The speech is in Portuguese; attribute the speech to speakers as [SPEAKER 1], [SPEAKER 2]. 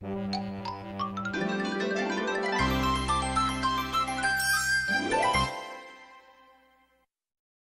[SPEAKER 1] Música